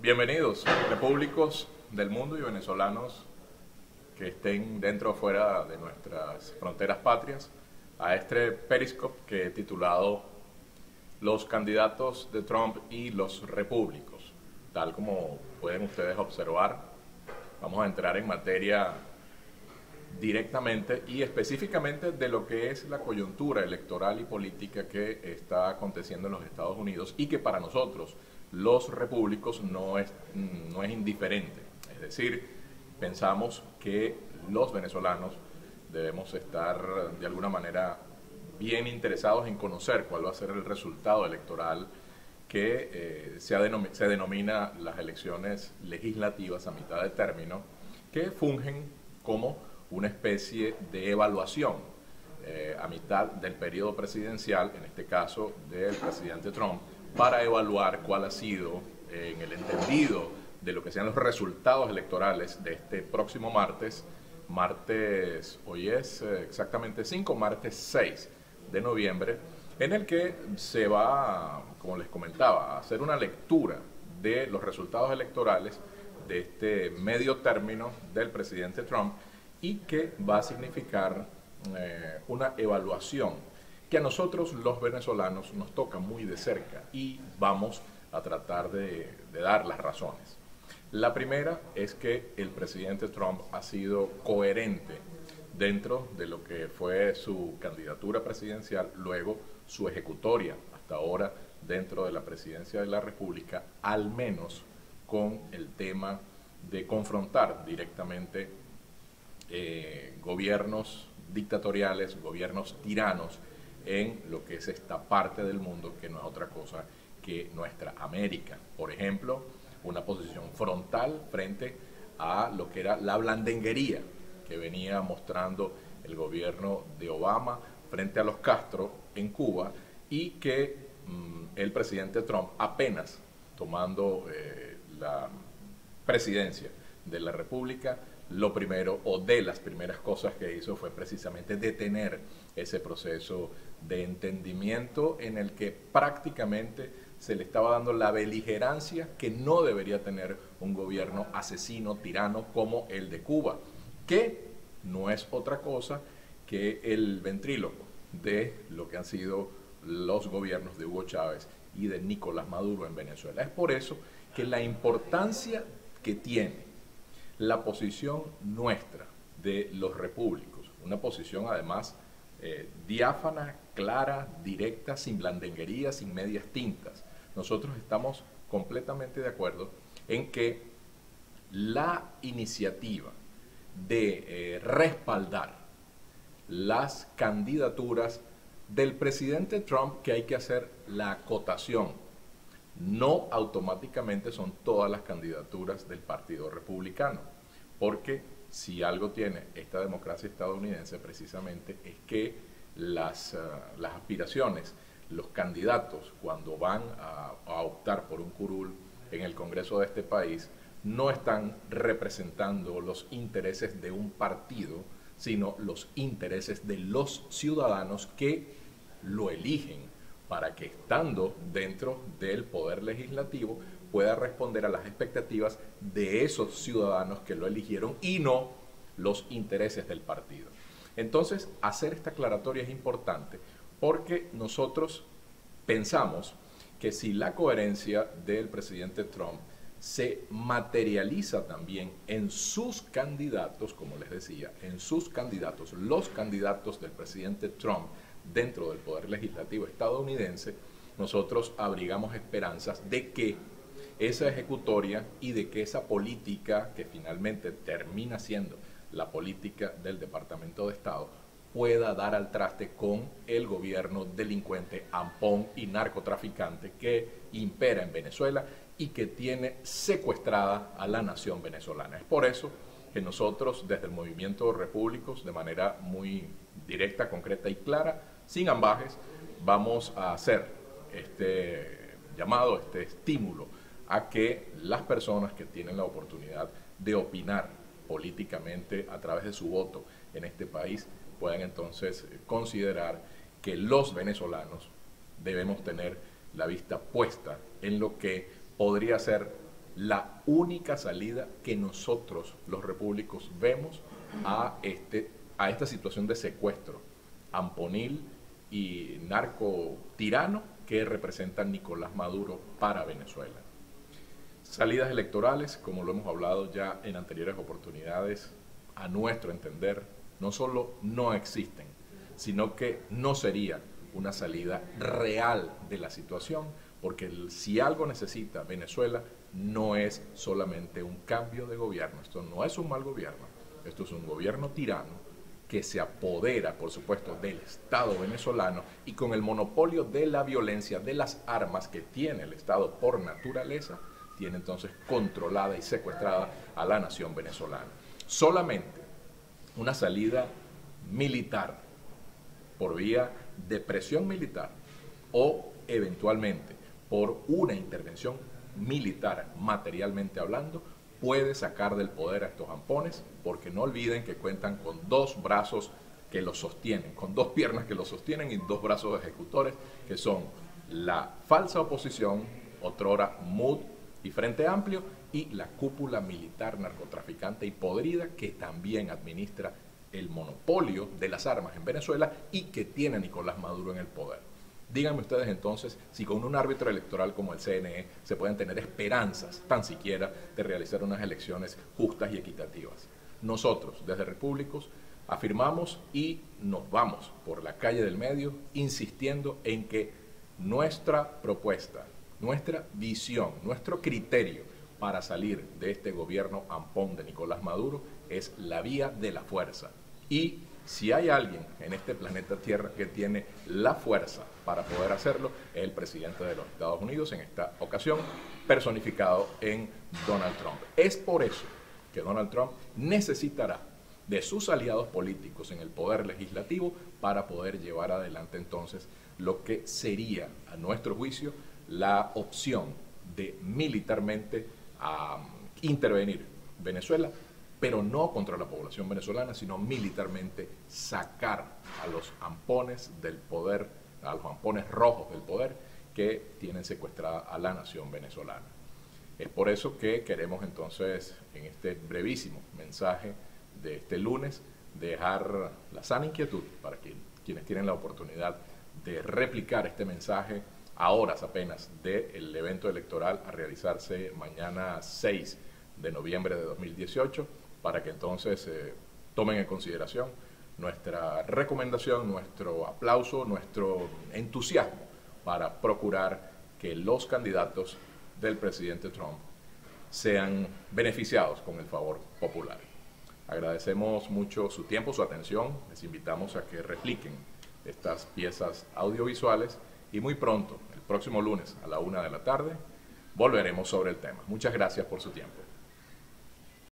Bienvenidos, repúblicos del mundo y venezolanos que estén dentro o fuera de nuestras fronteras patrias, a este Periscope que he titulado Los candidatos de Trump y los repúblicos. Tal como pueden ustedes observar, vamos a entrar en materia directamente y específicamente de lo que es la coyuntura electoral y política que está aconteciendo en los Estados Unidos y que para nosotros, los repúblicos, no es, no es indiferente. Es decir, pensamos que los venezolanos debemos estar de alguna manera bien interesados en conocer cuál va a ser el resultado electoral que eh, se, denomina las elecciones legislativas a mitad de término, que fungen como una especie de evaluación eh, a mitad del periodo presidencial, en este caso del presidente Trump, para evaluar cuál ha sido, eh, en el entendido de lo que sean los resultados electorales de este próximo martes, martes, hoy es eh, exactamente 5, martes 6 de noviembre, en el que se va, como les comentaba, a hacer una lectura de los resultados electorales de este medio término del presidente Trump y que va a significar eh, una evaluación que a nosotros los venezolanos nos toca muy de cerca y vamos a tratar de, dar las razones. La primera es que el presidente Trump ha sido coherente dentro de lo que fue su candidatura presidencial, luego su ejecutoria hasta ahora dentro de la presidencia de la República, al menos con el tema de confrontar directamente eh, gobiernos dictatoriales, gobiernos tiranos en lo que es esta parte del mundo que no es otra cosa que nuestra América. Por ejemplo, una posición frontal frente a lo que era la blandenguería que venía mostrando el gobierno de Obama frente a los Castro en Cuba y que mm, el presidente Trump apenas tomando eh, la presidencia de la República lo primero o de las primeras cosas que hizo fue precisamente detener ese proceso de entendimiento en el que prácticamente se le estaba dando la beligerancia que no debería tener un gobierno asesino, tirano como el de Cuba, que no es otra cosa que el ventríloco de lo que han sido los gobiernos de Hugo Chávez y de Nicolás Maduro en Venezuela. Es por eso que la importancia que tiene la posición nuestra de los repúblicos, una posición además eh, diáfana, clara, directa, sin blandenguería, sin medias tintas. Nosotros estamos completamente de acuerdo en que la iniciativa de eh, respaldar las candidaturas del presidente Trump, que hay que hacer la acotación, no automáticamente son todas las candidaturas del Partido Republicano, porque si algo tiene esta democracia estadounidense precisamente es que las, eh, las aspiraciones, los candidatos cuando van a, a optar por un curul en el Congreso de este país, no están representando los intereses de un partido, sino los intereses de los ciudadanos que lo eligen para que estando dentro del poder legislativo pueda responder a las expectativas de esos ciudadanos que lo eligieron y no los intereses del partido. Entonces, hacer esta aclaratoria es importante porque nosotros pensamos que si la coherencia del presidente Trump se materializa también en sus candidatos, como les decía, en sus candidatos, los candidatos del presidente Trump dentro del Poder Legislativo estadounidense, nosotros abrigamos esperanzas de que esa ejecutoria y de que esa política, que finalmente termina siendo la política del Departamento de Estado, pueda dar al traste con el gobierno delincuente, ampón y narcotraficante que impera en Venezuela y que tiene secuestrada a la nación venezolana. Es por eso que nosotros desde el movimiento Repúblicos, de manera muy directa, concreta y clara, sin ambajes, vamos a hacer este llamado, este estímulo a que las personas que tienen la oportunidad de opinar políticamente a través de su voto en este país puedan entonces considerar que los venezolanos debemos tener la vista puesta en lo que podría ser la única salida que nosotros, los repúblicos, vemos a, este, a esta situación de secuestro amponil y narco tirano que representa Nicolás Maduro para Venezuela. Salidas electorales, como lo hemos hablado ya en anteriores oportunidades, a nuestro entender, no solo no existen, sino que no sería una salida real de la situación, porque si algo necesita Venezuela no es solamente un cambio de gobierno, esto no es un mal gobierno, esto es un gobierno tirano que se apodera, por supuesto, del Estado venezolano y con el monopolio de la violencia, de las armas que tiene el Estado por naturaleza, tiene entonces controlada y secuestrada a la nación venezolana. Solamente una salida militar por vía de presión militar o eventualmente por una intervención militar, materialmente hablando, puede sacar del poder a estos ampones, porque no olviden que cuentan con dos brazos que los sostienen, con dos piernas que los sostienen y dos brazos ejecutores, que son la falsa oposición, otrora MUD y Frente Amplio, y la cúpula militar narcotraficante y podrida que también administra el monopolio de las armas en Venezuela y que tiene a Nicolás Maduro en el poder. Díganme ustedes entonces si con un árbitro electoral como el CNE se pueden tener esperanzas tan siquiera de realizar unas elecciones justas y equitativas. Nosotros, desde Repúblicos, afirmamos y nos vamos por la calle del medio insistiendo en que nuestra propuesta, nuestra visión, nuestro criterio para salir de este gobierno ampón de Nicolás Maduro es la vía de la fuerza. Y si hay alguien en este planeta Tierra que tiene la fuerza para poder hacerlo, es el presidente de los Estados Unidos, en esta ocasión personificado en Donald Trump. Es por eso que Donald Trump necesitará de sus aliados políticos en el poder legislativo para poder llevar adelante entonces lo que sería, a nuestro juicio, la opción de militarmente intervenir Venezuela pero no contra la población venezolana, sino militarmente sacar a los ampones del poder, a los ampones rojos del poder que tienen secuestrada a la nación venezolana. Es por eso que queremos entonces, en este brevísimo mensaje de este lunes, dejar la sana inquietud para que, quienes tienen la oportunidad de replicar este mensaje a horas apenas del evento electoral a realizarse mañana 6 de noviembre de 2018 para que entonces eh, tomen en consideración nuestra recomendación, nuestro aplauso, nuestro entusiasmo para procurar que los candidatos del presidente Trump sean beneficiados con el favor popular. Agradecemos mucho su tiempo, su atención. Les invitamos a que repliquen estas piezas audiovisuales y muy pronto, el próximo lunes a la una de la tarde, volveremos sobre el tema. Muchas gracias por su tiempo.